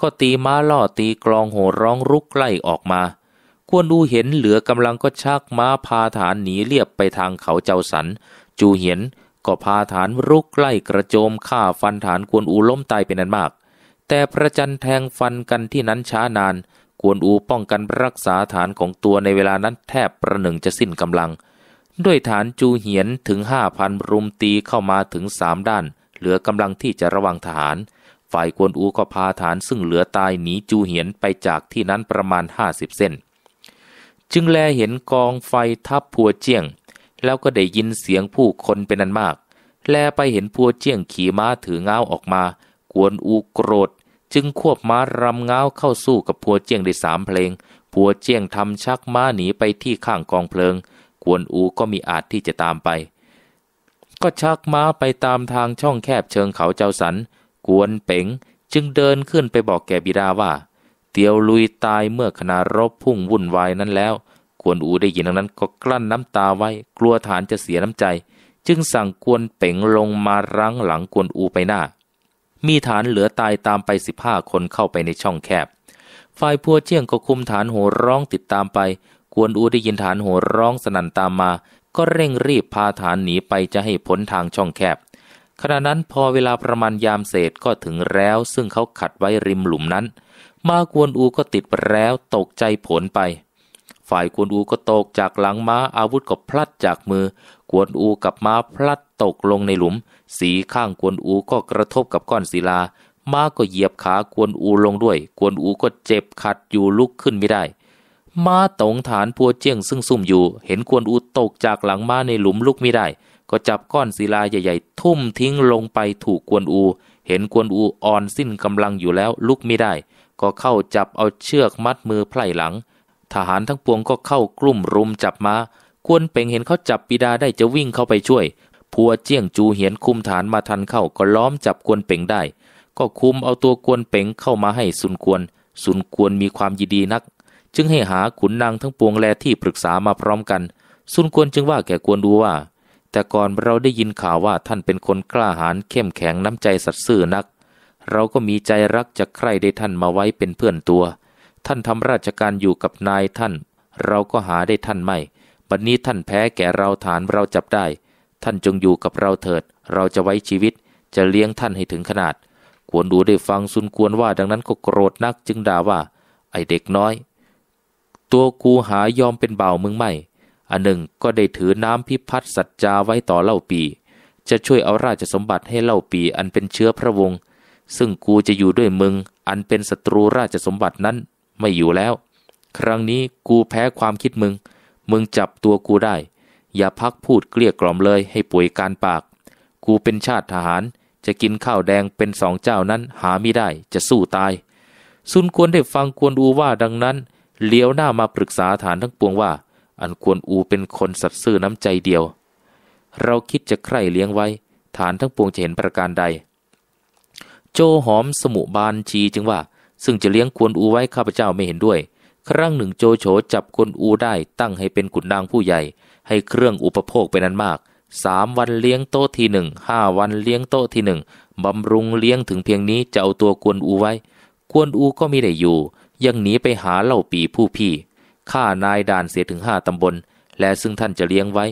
ก็ตีม้าล่อตีกลองโห่ร้องรุกไล่ออกมา กวนอูเห็นเหลือกำลังก็ชักม้าพาฐานหนีเลียบไปทางเขาเจ้าสัน จูเหียนก็พาฐานรุกไล่กระโจมฆ่าฟันฐานกวนอูล้มตายเป็นอันมาก แต่ประจันแทงฟันกันที่นั้นช้านาน กวนอูป้องกันรักษาฐานของตัวในเวลานั้นแทบประหนึ่งจะสิ้นกำลัง ด้วยฐานจูเหียนถึงห้าพันรุมตีเข้ามาถึงสามด้าน เหลือกำลังที่จะระวังทหาร ฝ่ายกวนอูก็พาฐานซึ่งเหลือตายหนีจูเหียนไปจากที่นั้นประมาณห้าสิบเส้น จึงแลเห็นกองไฟทับพัวเจียง แล้วก็ได้ยินเสียงผู้คนเป็นอันมาก แลไปเห็นพัวเจียงขี่ม้าถือเงาออกมา กวนอูโกรธ จึงควบม้ารำเงาเข้าสู้กับพัวเจียงได้สามเพลง พัวเจียงทำชักม้าหนีไปที่ข้างกองเพลิง กวนอูก็มีอาจที่จะตามไป ก็ชักม้าไปตามทางช่องแคบเชิงเขาเจ้าสัน กวนเป๋งจึงเดินขึ้นไปบอกแก่บิดาว่า เตียวลุยตายเมื่อขณะรบพุ่งวุ่นวายนั้นแล้ว กวนอูได้ยินดังนั้นก็กลั้นน้ำตาไว้ กลัวฐานจะเสียน้ำใจ จึงสั่งกวนเป๋งลงมารั้งหลังกวนอูไปหน้า มีฐานเหลือตายตามไปสิบห้าคนเข้าไปในช่องแคบ ฝ่ายพัวเจียงก็คุมฐานโหร้องติดตามไป กวนอูได้ยินฐานโหร้องสนั่นตามมา ก็เร่งรีบพาฐานหนีไปจะให้พ้นทางช่องแคบ ขณะนั้นพอเวลาประมาณยามเศษก็ถึงแล้ว ซึ่งเขาขัดไว้ริมหลุมนั้น มากวนอูก็ติดแล้วตกใจผลไป ฝ่ายกวนอูก็ตกจากหลังม้าอาวุธก็พลัดจากมือ กวนอูกับม้าพลัดตกลงในหลุม สีข้างกวนอูก็กระทบกับก้อนศิลา ม้าก็เหยียบขากวนอูลงด้วย กวนอูก็เจ็บขัดอยู่ลุกขึ้นไม่ได้ ม้าตงฐานพัวเจียงซึ่งซุ่มอยู่ เห็นกวนอูตกจากหลังม้าในหลุมลุกไม่ได้ ก็จับก้อนศิลาใหญ่ๆ ทุ่มทิ้งลงไปถูกกวนอู เห็นกวนอูอ่อนสิ้นกำลังอยู่แล้วลุกไม่ได้ ก็เข้าจับเอาเชือกมัดมือไพล่หลัง ทหารทั้งปวงก็เข้ากลุ่มรุมจับมากวนเป่งเห็นเขาจับปิดาได้จะวิ่งเข้าไปช่วย พัวเจี้ยงจูเหียนคุมฐานมาทันเข้าก็ล้อมจับกวนเป่งได้ ก็คุมเอาตัวกวนเป่งเข้ามาให้สุนกวน สุนกวนมีความยินดีนัก จึงให้หาขุนนางทั้งปวงแลที่ปรึกษามาพร้อมกัน สุนกวนจึงว่าแก่กวนดูว่า แต่ก่อนเราได้ยินข่าวว่าท่านเป็นคนกล้าหาญเข้มแข็งน้ำใจสัตย์ซื่อนัก เราก็มีใจรักจะใคร่ได้ท่านมาไว้เป็นเพื่อนตัว ท่านทำราชการอยู่กับนายท่าน เราก็หาได้ท่านไม่ บัดนนี้ท่านแพ้แก่เราฐานเราจับได้ ท่านจงอยู่กับเราเถิด เราจะไว้ชีวิต จะเลี้ยงท่านให้ถึงขนาดควรดูได้ฟังสุนควรว่าดังนั้นก็โกรธนักจึงด่าว่า ไอเด็กน้อย ตัวกูหายอมเป็นเบ่ามึงไม่ อันหนึ่งก็ได้ถือน้ำพิพัฒน์สัจจาไว้ต่อเล่าปี จะช่วยเอาราชสมบัติให้เล่าปีอันเป็นเชื้อพระวงศ์ซึ่งกูจะอยู่ด้วยมึง อันเป็นศัตรูราชสมบัตินั้นไม่อยู่แล้ว ครั้งนี้กูแพ้ความคิดมึง มึงจับตัวกูได้ อย่าพักพูดเกลี้ยกล่อมเลยให้ป่วยการปาก กูเป็นชาติทหาร จะกินข้าวแดงเป็นสองเจ้านั้นหาไม่ได้จะสู้ตายซุนควรได้ฟังควรดูว่าดังนั้นเลี้ยวหน้ามาปรึกษาฐานทั้งปวงว่า อันควรอูเป็นคนสัตย์ซื่อน้ำใจเดียว เราคิดจะใคร่เลี้ยงไว้ ฐานทั้งปวงจะเห็นประการใด โจหอมสมุบานชีจึงว่า ซึ่งจะเลี้ยงควรอูไว้ข้าพเจ้าไม่เห็นด้วย ครั้งหนึ่งโจโฉจับควรอูได้ตั้งให้เป็นขุนนางผู้ใหญ่ ให้เครื่องอุปโภคไปนั้นมากสามวันเลี้ยงโต๊ะทีหนึ่งห้าวันเลี้ยงโต๊ะทีหนึ่งบำรุงเลี้ยงถึงเพียงนี้จะเอาตัวกวนอูไว้ กวนอูก็ไม่ได้อยู่ ยังหนีไปหาเหล่าปีผู้พี่ ฆ่านายด่านเสียถึงห้าตำบล และซึ่งท่านจะเลี้ยงไว้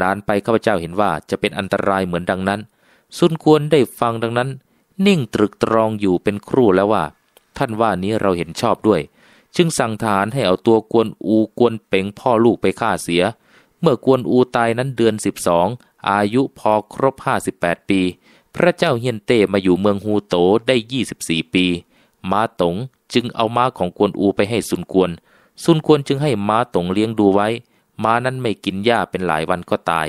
นานไปข้าพเจ้าเห็นว่าจะเป็นอันตรายเหมือนดังนั้น สุนควรได้ฟังดังนั้น นิ่งตรึกตรองอยู่เป็นครู่แล้วว่า ท่านว่านี้เราเห็นชอบด้วย จึงสั่งทหารให้เอาตัวกวนอูกวนเป่งพ่อลูกไปฆ่าเสีย เมื่อกวนอูตายนั้นเดือนสิบสองอายุพอครบห้าสิบแปดปี พระเจ้าเฮียนเต้มาอยู่เมืองฮูโตได้ยี่สิบสี่ปี มาตงจึงเอาม้าของกวนอูไปให้สุนกวน ซุนควรจึงให้ม้าตงเลี้ยงดูไว้ ม้านั้นไม่กินหญ้าเป็นหลายวันก็ตาย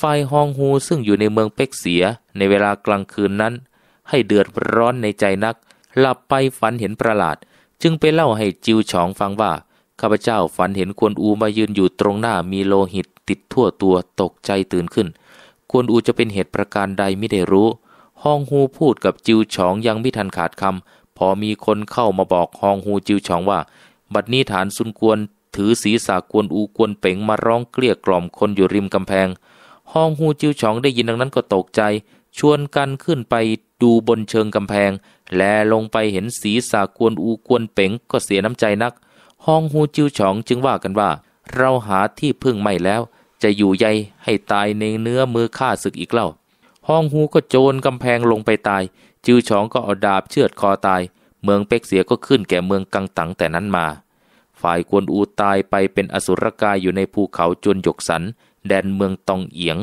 ฝ่ายฮองฮูซึ่งอยู่ในเมืองเป็กเสียในเวลากลางคืนนั้น ให้เดือดร้อนในใจนัก หลับไปฝันเห็นประหลาด จึงไปเล่าให้จิวฉองฟังว่าข้าพเจ้าฝันเห็นควนอูมายืนอยู่ตรงหน้ามีโลหิตติดทั่วตัวตกใจตื่นขึ้นควนอูจะเป็นเหตุประการใดไม่ได้รู้ ฮองฮูพูดกับจิวฉองยังไม่ทันขาดคำพอมีคนเข้ามาบอกฮองฮูจิวฉองว่า บัดนี้ฐานซุนกวน ถือศีรษะกวนอูกวนเป่งมาร้องเกลี้ยกล่อมคนอยู่ริมกำแพง ห้องฮูจิวฉองได้ยินดังนั้นก็ตกใจ ชวนกันขึ้นไปดูบนเชิงกำแพง แลลงไปเห็นศีรษะกวนอูกวนเป่งก็เสียน้ำใจนัก ห้องฮูจิวฉองจึงว่ากันว่า เราหาที่พึ่งไม่แล้ว จะอยู่ใยให้ตายในเนื้อมือฆ่าศึกอีกเล่าห้องฮูก็โจรกำแพงลงไปตาย จิวฉองก็เอาดาบเชือดคอตาย เมืองเป็กเสียก็ขึ้นแก่เมืองกังตังแต่นั้นมา ฝ่ายกวนอูตายไปเป็นอสุรกายอยู่ในภูเขาจนหยกสัน แดนเมืองตองเอียง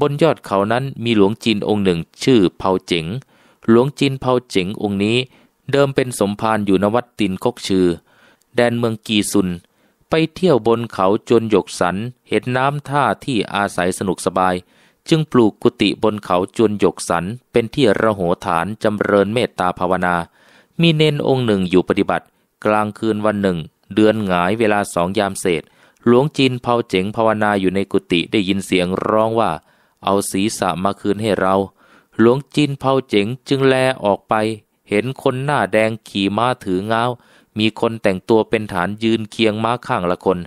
บนยอดเขานั้นมีหลวงจีนองค์หนึ่งชื่อเผาเจ๋ง หลวงจีนเผาเจ๋งองค์นี้ เดิมเป็นสมภารอยู่นวัดตินกกชื่อแดนเมืองกีซุน ไปเที่ยวบนเขาจนหยกสัน เห็นน้ำท่าที่อาศัยสนุกสบายจึงปลูกกุฏิบนเขาจนหยกสัน เป็นที่ระโหฐานจำเริญเมตตาภาวนา มีเนนองค์หนึ่งอยู่ปฏิบัติ กลางคืนวันหนึ่ง เดือนหงายเวลาสองยามเศษ หลวงจีนเผาเจ๋งภาวนาอยู่ในกุฏิได้ยินเสียงร้องว่า เอาศีรษะมาคืนให้เรา หลวงจีนเผาเจ๋งจึงแลออกไป เห็นคนหน้าแดงขี่ม้าถือเงามีคนแต่งตัวเป็นฐานยืนเคียงม้าข้างละคน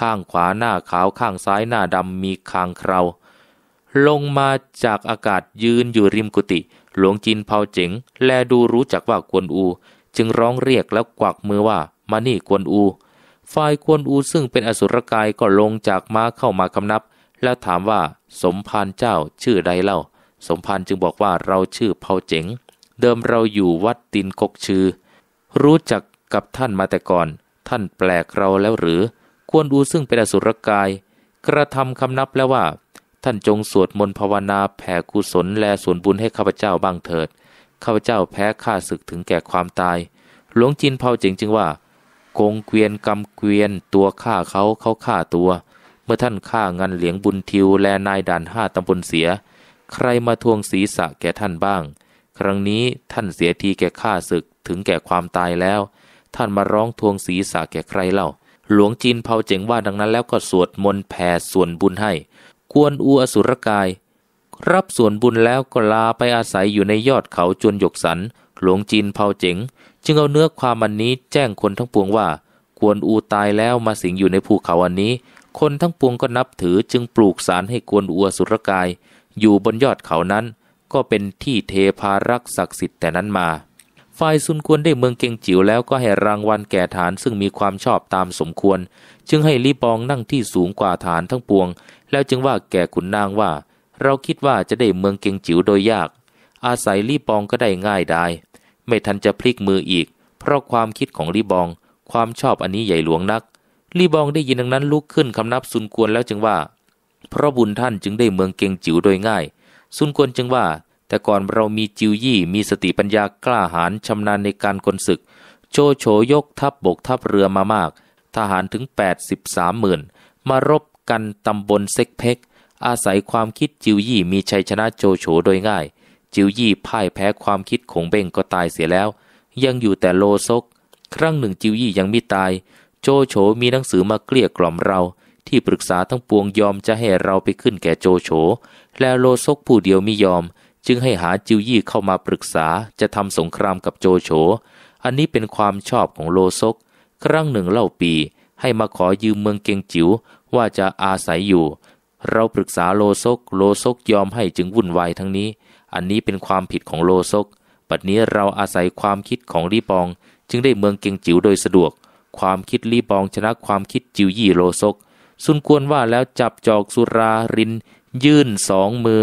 ข้างขวาหน้าขาวข้างซ้ายหน้าดำมีคางเคราลงมาจากอากาศยืนอยู่ริมกุฏิ หลวงจินเผาเจ๋ง แลดูรู้จักว่ากวนอู จึงร้องเรียกแล้วกวักมือว่ามานี่กวนอู ฝ่ายกวนอูซึ่งเป็นอสุรกายก็ลงจากม้าเข้ามาคำนับ แล้วถามว่าสมภารเจ้าชื่อใดเล่า สมภารจึงบอกว่าเราชื่อเผาเจ๋ง เดิมเราอยู่วัดตินกกชือ รู้จักกับท่านมาแต่ก่อน ท่านแปลกเราแล้วหรือ กวนอูซึ่งเป็นอสุรกาย กระทำคำนับแล้วว่า ท่านจงสวดมนต์ภาวนาแผ่กุศลแลส่วนบุญให้ข้าพเจ้าบ้างเถิด ข้าพเจ้าแพ้ข้าศึกถึงแก่ความตาย หลวงจินเผาเจ๋งจึงว่าโกงเกวียนกำเกวียน ตัวฆ่าเขาเขาฆ่าตัว เมื่อท่านฆ่างันเหลียงบุญทิวแลนายด่านห้าตำบลเสีย ใครมาทวงศีรษะแก่ท่านบ้าง ครั้งนี้ท่านเสียทีแก่ข้าศึกถึงแก่ความตายแล้ว ท่านมาร้องทวงศีรษะแก่ใครเล่า หลวงจีนเผาเจ๋งว่าดังนั้นแล้วก็สวดมนต์แผ่ส่วนบุญให้ กวนอูอสุรกาย รับส่วนบุญแล้วก็ลาไปอาศัยอยู่ในยอดเขาจวนหยกสัน หลวงจีนเผาเจ๋ง จึงเอาเนื้อความอันนี้แจ้งคนทั้งปวงว่า กวนอูตายแล้วมาสิงอยู่ในภูเขาอันนี้ คนทั้งปวงก็นับถือจึงปลูกสารให้กวนอูอสุรกาย อยู่บนยอดเขานั้น ก็เป็นที่เทพารักษ์ศักดิ์สิทธิ์แต่นั้นมา ฝ่ายซุนควรได้เมืองเกงจิ๋วแล้วก็ให้รางวัลแก่ฐานซึ่งมีความชอบตามสมควร จึงให้ลี่บองนั่งที่สูงกว่าฐานทั้งปวง แล้วจึงว่าแก่ขุนนางว่า เราคิดว่าจะได้เมืองเกงจิ๋วโดยยาก อาศัยลี่บองก็ได้ง่ายได้ ไม่ทันจะพลิกมืออีก เพราะความคิดของลี่บอง ความชอบอันนี้ใหญ่หลวงนักลี่บองได้ยินดังนั้นลุกขึ้นคำนับซุนควรแล้วจึงว่า เพราะบุญท่านจึงได้เมืองเกงจิ๋วโดยง่าย ซุนควรจึงว่า แต่ก่อนเรามีจิวยี่มีสติปัญญากล้าหาญชำนาญในการกลศึกโจโฉยกทัพบบกทัพเรือมามาก ทหารถึง 83หมื่นมารบกันตำบลเซ็กเพกอาศัยความคิดจิวยี่มีชัยชนะโจโฉโดยง่าย จิวยี่พ่ายแพ้ความคิดของเบ่งก็ตายเสียแล้ว ยังอยู่แต่โลซก ครั้งหนึ่งจิวยี่ยังไม่ตาย โจโฉมีหนังสือมาเกลี้ยกล่อมเรา ที่ปรึกษาทั้งปวงยอมจะให้เราไปขึ้นแก่โจโฉแล้วโลซกผู้เดียวไม่ยอม จึงให้หาจิวยี่เข้ามาปรึกษาจะทำสงครามกับโจโฉ อันนี้เป็นความชอบของโลซก ครั้งหนึ่งเล่าปี ให้มาขอยืมเมืองเกงจิ๋วว่าจะอาศัยอยู่ เราปรึกษาโลซก โลซกยอมให้จึงวุ่นวายทั้งนี้ อันนี้เป็นความผิดของโลซก ปัจนี้เราอาศัยความคิดของรีปอง จึงได้เมืองเกงจิ๋วโดยสะดวก ความคิดรีปองชนะความคิดจิวยี่โลซก สุนควรว่าแล้วจับจอกสุราริน ยื่นสองมือ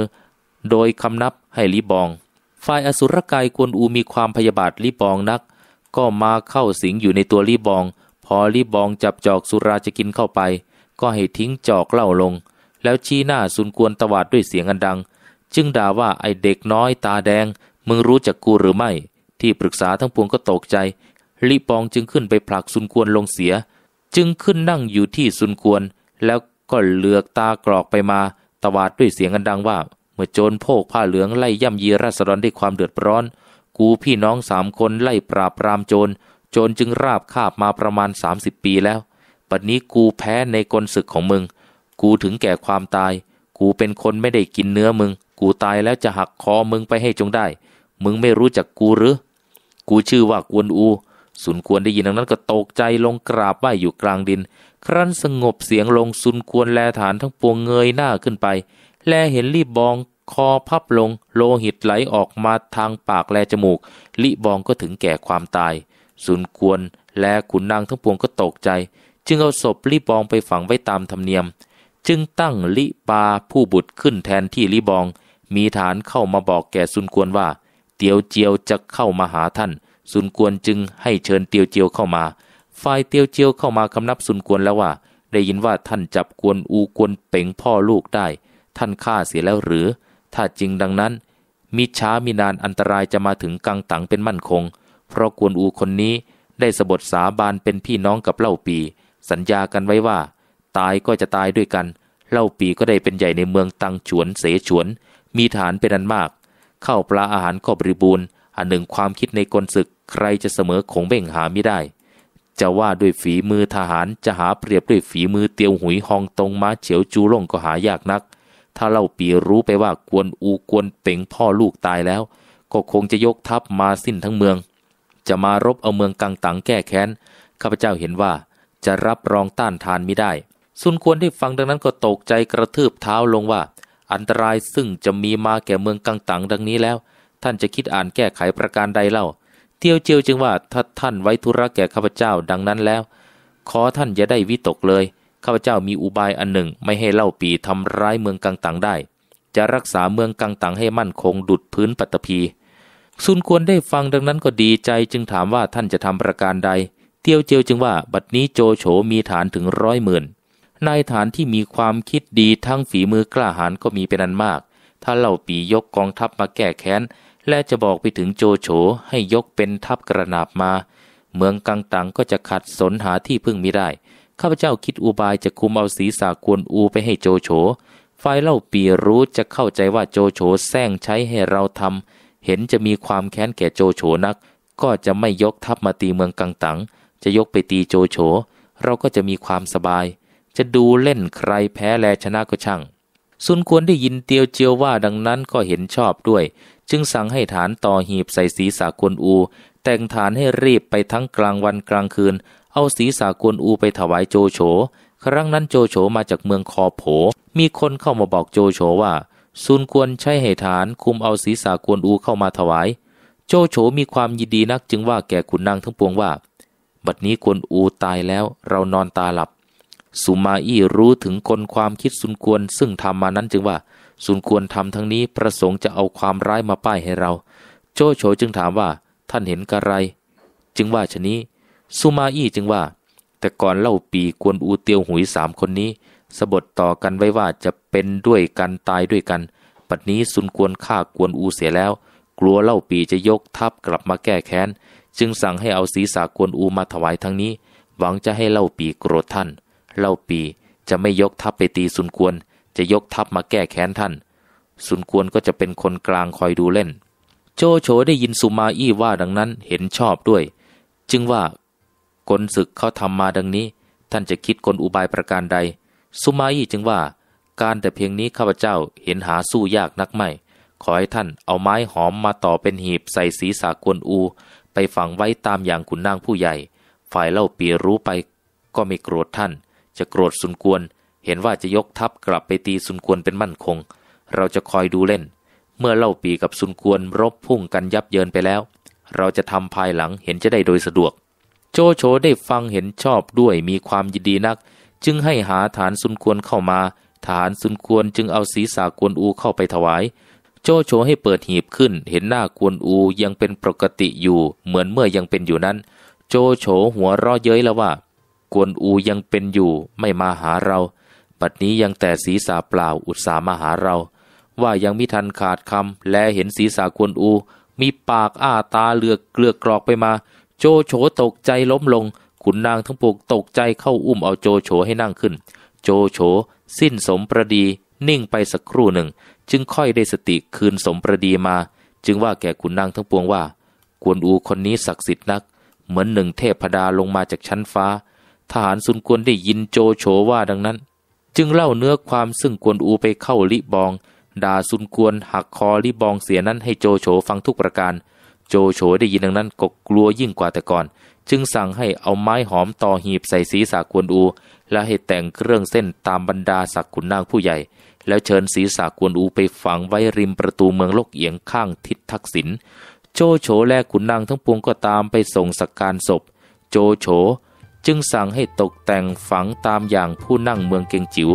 โดยคำนับ ให้ลิบอง ฝ่ายอสุรกายกวนอูมีความพยาบาทลิบองนัก ก็มาเข้าสิงอยู่ในตัวลิบอง พอลิบองจับจอกสุราจะกินเข้าไป ก็ให้ทิ้งจอกเหล้าลง แล้วชี้หน้าสุนกวนตวาดด้วยเสียงอันดัง จึงด่าว่าไอเด็กน้อยตาแดง มึงรู้จักกูหรือไม่ ที่ปรึกษาทั้งปวงก็ตกใจลิปองจึงขึ้นไปผลักสุนกวนลงเสีย จึงขึ้นนั่งอยู่ที่สุนกวน แล้วก็เลือกตากรอกไปมา ตวาดด้วยเสียงอันดังว่า เมื่อโจรโพกผ้าเหลืองไล่ย่ำยีราษฎรด้วยความเดือดร้อน กูพี่น้องสามคนไล่ปราบปรามโจร โจรจึงราบคาบมาประมาณสามสิบปีแล้ว ปัจนี้กูแพ้ในกลศึกของมึง กูถึงแก่ความตาย กูเป็นคนไม่ได้กินเนื้อมึง กูตายแล้วจะหักคอมึงไปให้จงได้ มึงไม่รู้จักกูหรือ กูชื่อว่ากวนอู สุนควรได้ยินดังนั้นก็ตกใจลงกราบไหวอยู่กลางดิน ครั้นสงบเสียงลงสุนควรแลฐานทั้งปวงเงยหน้าขึ้นไป แลเห็นรีบบองคอพับลง โลหิตไหลออกมาทางปากแลจมูก ลิบองก็ถึงแก่ความตาย สุนควรและขุนนางทั้งปวงก็ตกใจ จึงเอาศพลิบองไปฝังไว้ตามธรรมเนียม จึงตั้งลิปาผู้บุตรขึ้นแทนที่ลิบอง มีฐานเข้ามาบอกแก่สุนควรว่า เตียวเจียวจะเข้ามาหาท่าน สุนควรจึงให้เชิญเตียวเจียวเข้ามาฝ่ายเตียวเจียวเข้ามาคำนับสุนควรแล้วว่า ได้ยินว่าท่านจับกวนอูกวนเป่งพ่อลูกได้ ท่านฆ่าเสียแล้วหรือ ถ้าจริงดังนั้น มิช้ามีนานอันตรายจะมาถึงกังตังเป็นมั่นคง เพราะกวนอูคนนี้ได้สบทสาบานเป็นพี่น้องกับเล่าปี สัญญากันไว้ว่า ตายก็จะตายด้วยกัน เล่าปีก็ได้เป็นใหญ่ในเมืองตังฉวนเสฉวน มีฐานเป็นอันมาก เข้าปลาอาหารก็บริบูรณ์อันหนึ่งความคิดในกลศึกใครจะเสมอคงเบ่งหาไม่ได้ จะว่าด้วยฝีมือทหารจะหาเปรียบด้วยฝีมือเตียวหุยฮองตรงม้าเฉียวจูล่งก็หายากนัก ถ้าเล่าปีรู้ไปว่ากวนอูกวนเป่งพ่อลูกตายแล้ว ก็คงจะยกทัพมาสิ้นทั้งเมือง จะมารบเอาเมืองกังตังแก้แค้นข้าพเจ้าเห็นว่าจะรับรองต้านทานไม่ได้ สุนควรได้ฟังดังนั้นก็ตกใจกระทืบเท้าลงว่า อันตรายซึ่งจะมีมาแก่เมืองกังตังดังนี้แล้ว ท่านจะคิดอ่านแก้ไขประการใดเล่า เตียวเจียวจึงว่าถ้าท่านไว้ธุระแก่ข้าพเจ้าดังนั้นแล้ว ขอท่านอย่าได้วิตกเลย ข้าพเจ้ามีอุบายอันหนึ่งไม่ให้เล่าปีทำร้ายเมืองกังตังได้ จะรักษาเมืองกังตังให้มั่นคงดุดพื้นปัตตภีซุนควรได้ฟังดังนั้นก็ดีใจจึงถามว่าท่านจะทำประการใด เตียวเจียวจึงว่าบัดนี้โจโฉมีฐานถึงร้อยหมื่นนายฐานที่มีความคิดดีทั้งฝีมือกล้าหาญก็มีเป็นอันมาก ถ้าเล่าปียกกองทัพมาแก้แค้น และจะบอกไปถึงโจโฉให้ยกเป็นทัพกระนาบมา เมืองกังตังก็จะขัดสนหาที่พึ่งม่ได้ ข้าพเจ้าคิดอุบายจะคุมเอาศีรษะกวนอูไปให้โจโฉฝ่ายเล่าปีรู้จะเข้าใจว่าโจโฉแซงใช้ให้เราทำเห็นจะมีความแค้นแก่โจโฉนัก ก็จะไม่ยกทัพมาตีเมืองกังตังจะยกไปตีโจโฉเราก็จะมีความสบาย จะดูเล่นใครแพ้แลชนะก็ช่างซุนควรได้ยินเตียวเจียวว่าดังนั้นก็เห็นชอบด้วย จึงสั่งให้ฐานต่อหีบใส่ศีรษะกวนอู แต่งฐานให้รีบไปทั้งกลางวันกลางคืน เอาศีรษะกวนอูไปถวายโจโฉ ครั้งนั้นโจโฉมาจากเมืองคอโผ มีคนเข้ามาบอกโจโฉว่าซุนควรใช้ให้ฐานคุมเอาศีรษะกวนอูเข้ามาถวาย โจโฉมีความยินดีนักจึงว่าแก่ขุนนางทั้งปวงว่า บัดนี้กวนอูตายแล้วเรานอนตาหลับ สุมาอี้รู้ถึงคนความคิดสุนควรซึ่งทำมานั้นจึงว่าสุนควรทำทั้งนี้ประสงค์จะเอาความร้ายมาป้ายให้เรา โจโฉจึงถามว่า ท่านเห็นกระไร จึงว่าชนี้สุมาอี้จึงว่า แต่ก่อนเล่าปีกวนอูเตียวหุยสามคนนี้สบทต่อกันไว้ว่าจะเป็นด้วยกันตายด้วยกัน ปัดนี้สุนควรฆ่ากวนอูเสียแล้ว กลัวเล่าปีจะยกทัพกลับมาแก้แค้น จึงสั่งให้เอาศีรษะกวนอูมาถวายทั้งนี้ หวังจะให้เล่าปีโกรธท่าน เล่าปีจะไม่ยกทัพไปตีสุนกวน จะยกทัพมาแก้แค้นท่านสุนกวนก็จะเป็นคนกลางคอยดูเล่น โจโฉได้ยินสุมาอี้ว่าดังนั้นเห็นชอบด้วย จึงว่ากลศึกเขาทำมาดังนี้ ท่านจะคิดกลอุบายประการใด สุมาอี้จึงว่า การแต่เพียงนี้ข้าพเจ้าเห็นหาสู้ยากนักไม่ ขอให้ท่านเอาไม้หอมมาต่อเป็นหีบใส่ศีรษะกวนอู ไปฝังไว้ตามอย่างขุนนางผู้ใหญ่ ฝ่ายเล่าปีรู้ไป ก็ไม่โกรธท่าน จะโกรธสุนกวน เห็นว่าจะยกทัพกลับไปตีสุนกวนเป็นมั่นคง เราจะคอยดูเล่น เมื่อเล่าปีกับสุนกวนรบพุ่งกันยับเยินไปแล้ว เราจะทำภายหลังเห็นจะได้โดยสะดวก โจโฉได้ฟังเห็นชอบด้วยมีความยินดีนัก จึงให้หาฐานสุนกวนเข้ามา ฐานสุนกวนจึงเอาศีรษะกวนอูเข้าไปถวาย โจโฉให้เปิดหีบขึ้น เห็นหน้ากวนอูยังเป็นปกติอยู่ เหมือนเมื่อยังเป็นอยู่นั้น โจโฉหัวรอเย้ยแล้วว่า กวนอูยังเป็นอยู่ไม่มาหาเราปัดนี้ยังแต่ศีรษะเปล่าอุตส่ามาหาเรา ว่ายังมิทันขาดคำและเห็นศีรษะกวนอู มีปากอ้าตาเลือกเกลือกกรอกไปมา โจโฉตกใจล้มลง ขุนนางทั้งปวกตกใจเข้าอุ้มเอาโจโฉให้นั่งขึ้น โจโฉสิ้นสมประดี นิ่งไปสักครู่หนึ่ง จึงค่อยได้สติคืนสมประดีมา จึงว่าแก่ขุนนางทั้งปวงว่า กวนอูคนนี้ศักดิ์สิทธิ์นัก เหมือนหนึ่งเทพดาลงมาจากชั้นฟ้า ทหารซุนกวนได้ยินโจโฉว่าดังนั้น จึงเล่าเนื้อความซึ่งกวนอูไปเข้าลิบอง ด่าซุนกวนหักคอลิบองเสียนั้นให้โจโฉฟังทุกประการ โจโฉได้ยินดังนั้นก็กลัวยิ่งกว่าแต่ก่อน จึงสั่งให้เอาไม้หอมต่อหีบใส่ศีรษะกวนอู และให้แต่งเครื่องเส้นตามบรรดาศักขุนนางผู้ใหญ่ แล้วเชิญศีรษะกวนอูไปฝังไว้ริมประตูเมืองลกเอียงข้างทิศทักษิณโจโฉและขุนนางทั้งปวงก็ตามไปส่งสักการศพ โจโฉจึงสั่งให้ตกแต่งฝังตามอย่างผู้นั่งเมืองเกงจิ๋ว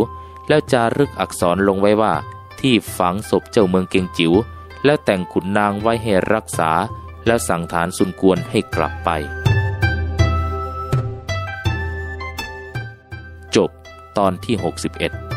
แล้วจารึกอักษรลงไว้ว่า ที่ฝังศพเจ้าเมืองเกงจิ๋วแล้วแต่งขุนนางไว้ให้รักษา แล้วสั่งฐานสุนกวนให้กลับไป จบตอนที่ 61